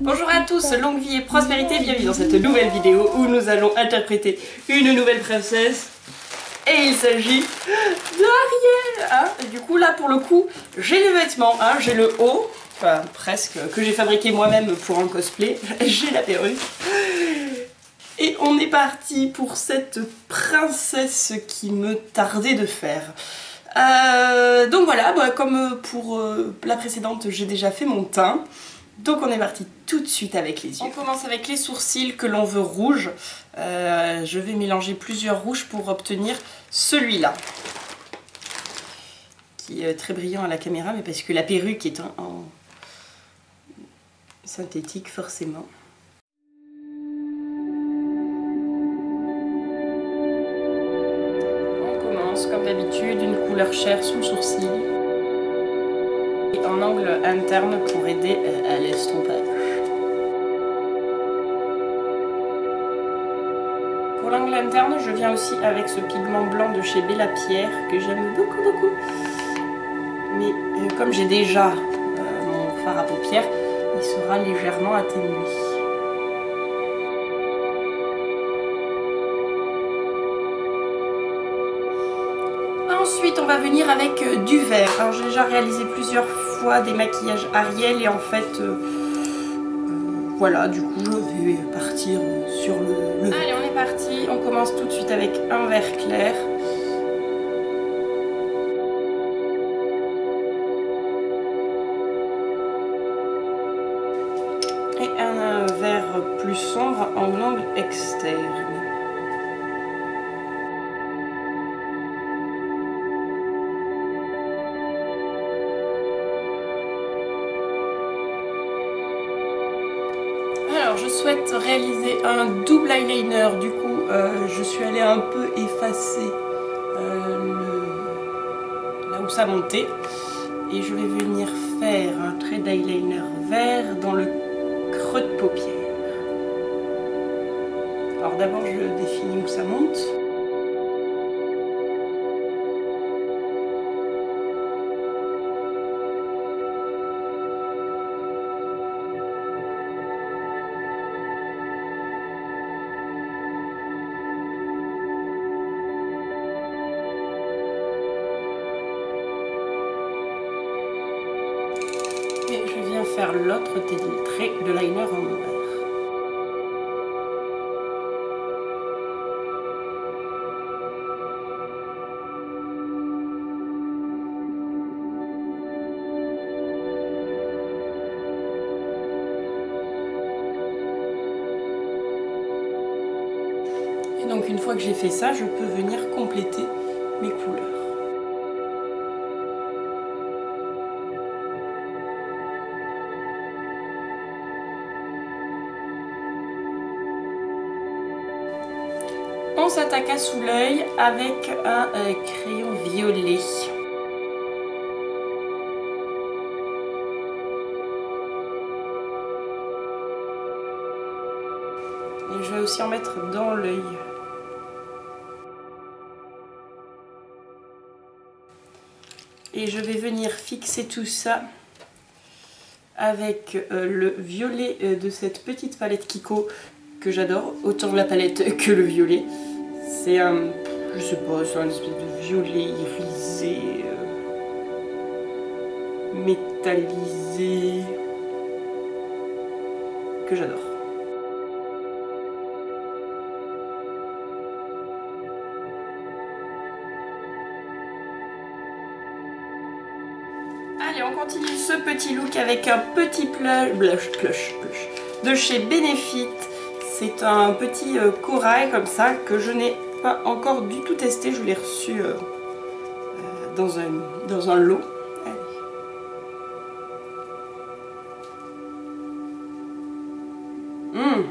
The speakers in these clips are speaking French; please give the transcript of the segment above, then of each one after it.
Bonjour à tous, longue vie et prospérité, bienvenue dans cette nouvelle vidéo où nous allons interpréter une nouvelle princesse. Et il s'agit d'Ariel hein. Du coup là pour le coup, j'ai les vêtements, hein. j'ai le haut, enfin presque, que j'ai fabriqué moi-même pour un cosplay, j'ai la perruque. Et on est parti pour cette princesse qui me tardait de faire. Euh, donc voilà, bah, comme pour euh, la précédente, j'ai déjà fait mon teint. Donc on est parti tout de suite avec les yeux. On commence avec les sourcils que l'on veut rouges. Euh, je vais mélanger plusieurs rouges pour obtenir celui-là. Qui est très brillant à la caméra, mais parce que la perruque est en synthétique forcément. Comme d'habitude, une couleur chair sous le sourcil et un angle interne pour aider à l'estompage. Pour l'angle interne, je viens aussi avec ce pigment blanc de chez Bella Pierre que j'aime beaucoup beaucoup. Mais euh, comme j'ai déjà euh, mon fard à paupières, il sera légèrement atténué. Ensuite, on va venir avec euh, du vert. Alors, j'ai déjà réalisé plusieurs fois des maquillages Ariel et en fait, euh, euh, voilà, du coup, je vais partir sur le, le... Allez, on est parti. On commence tout de suite avec un vert clair. Et un vert plus sombre en angle externe. Je souhaite réaliser un double eyeliner. Du coup, euh, je suis allée un peu effacer euh, là où ça montait. Et je vais venir faire un trait d'eyeliner vert dans le creux de paupière. Alors d'abord, je définis où ça monte. L'autre trait de liner en noir. Et donc une fois que j'ai fait ça, je peux venir compléter mes couleurs. On s'attaqua sous l'œil avec un crayon violet. Et je vais aussi en mettre dans l'œil. Et je vais venir fixer tout ça avec euh, le violet euh, de cette petite palette Kiko que j'adore, autant la palette que le violet. C'est un, je sais pas, c'est un espèce de violet irisé, euh, métallisé, que j'adore. Allez, on continue ce petit look avec un petit blush, blush, blush de chez Benefit. C'est un petit euh, corail comme ça que je n'ai encore du tout testé. Je l'ai reçu euh, euh, dans, un, dans un lot. Hum.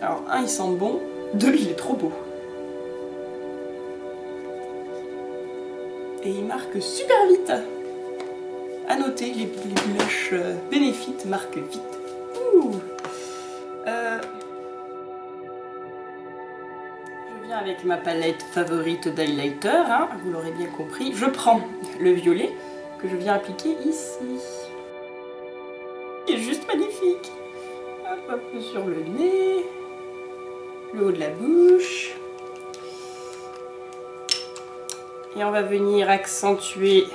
Alors, un, il sent bon. Deux, il est trop beau. Et il marque super vite. A noter, les, les blushs Benefit marquent vite. Ouh. Avec ma palette favorite d'highlighter, hein, vous l'aurez bien compris. Je prends le violet que je viens appliquer ici. qui est juste magnifique. Hop, un peu sur le nez, le haut de la bouche. Et on va venir accentuer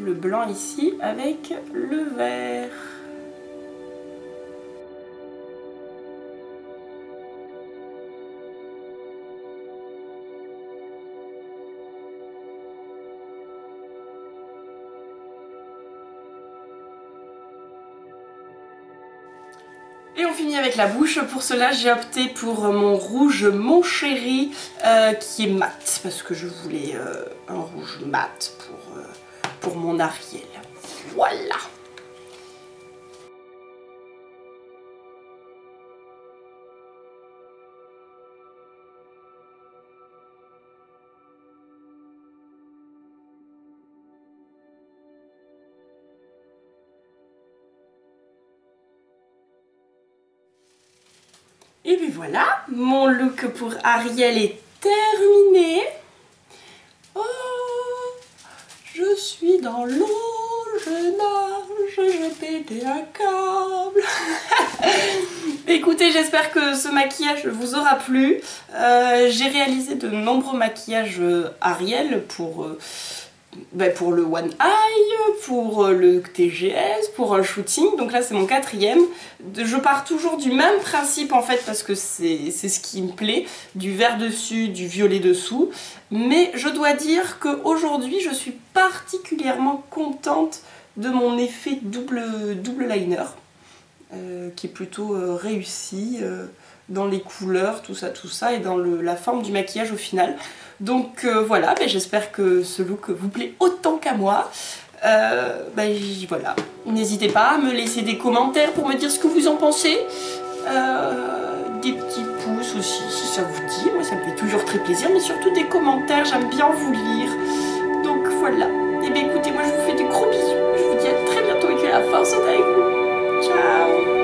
le blanc ici avec le vert. Et on finit avec la bouche. Pour cela, j'ai opté pour mon rouge Mon Chéri euh, qui est mat. Parce que je voulais euh, un rouge mat pour, euh, pour mon Ariel. Voilà Et puis voilà, mon look pour Ariel est terminé. Oh, je suis dans l'eau, je nage, je pété un câble. Écoutez, j'espère que ce maquillage vous aura plu. Euh, j'ai réalisé de nombreux maquillages Ariel pour... Euh, ben, pour le One Eye, pour euh, le TGS, pour un shooting, donc là c'est mon quatrième. Je pars toujours du même principe en fait parce que c'est ce qui me plaît, du vert dessus, du violet dessous. Mais je dois dire qu'aujourd'hui je suis particulièrement contente de mon effet double, double liner, euh, qui est plutôt euh, réussi dans les couleurs, tout ça, tout ça, et dans la forme du maquillage au final. Donc euh, voilà, j'espère que ce look vous plaît autant qu'à moi. Euh, ben, voilà, n'hésitez pas à me laisser des commentaires pour me dire ce que vous en pensez. Euh, des petits pouces aussi si ça vous dit, moi ça me fait toujours très plaisir, mais surtout des commentaires, j'aime bien vous lire. Donc voilà, et eh bien écoutez, moi je vous fais des gros bisous, je vous dis à très bientôt et que la force est avec vous. Ciao